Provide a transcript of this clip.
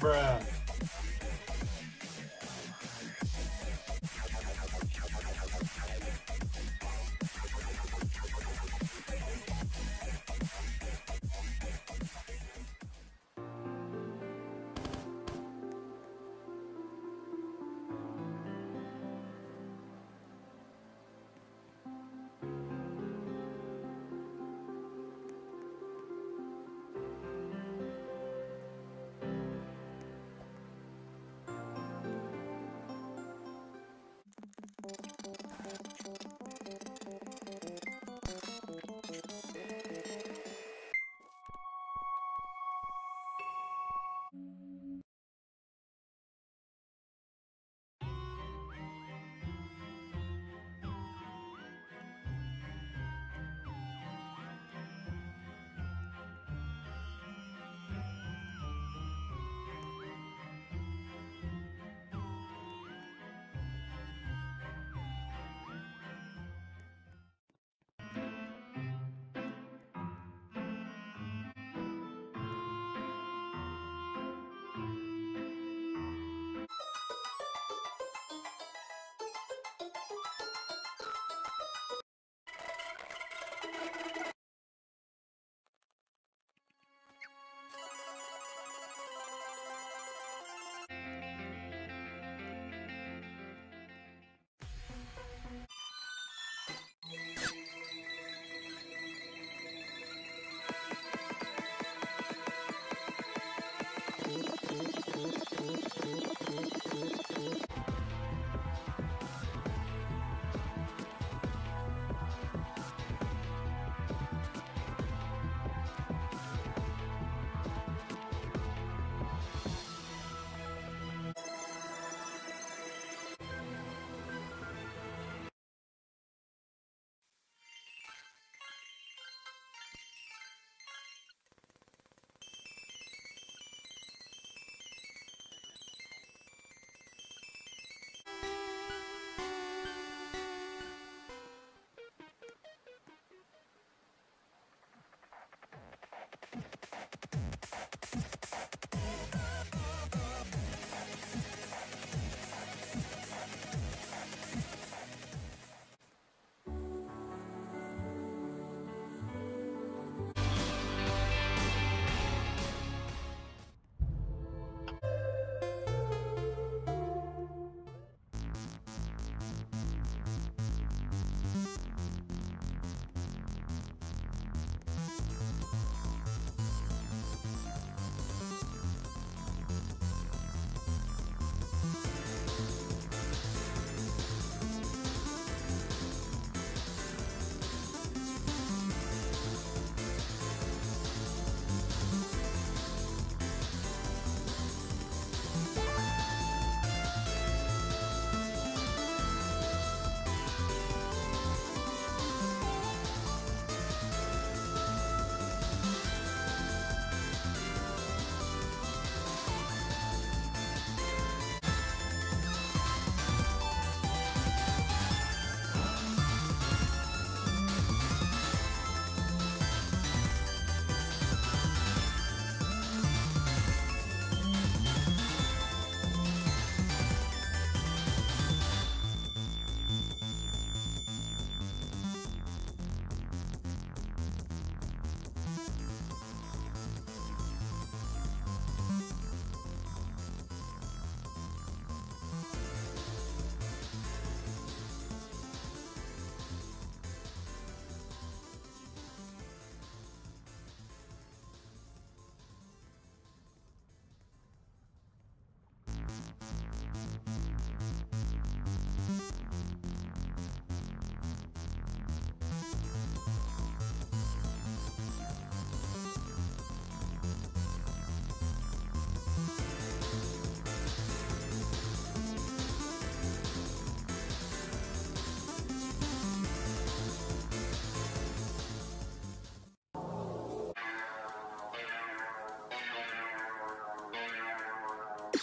Bruh.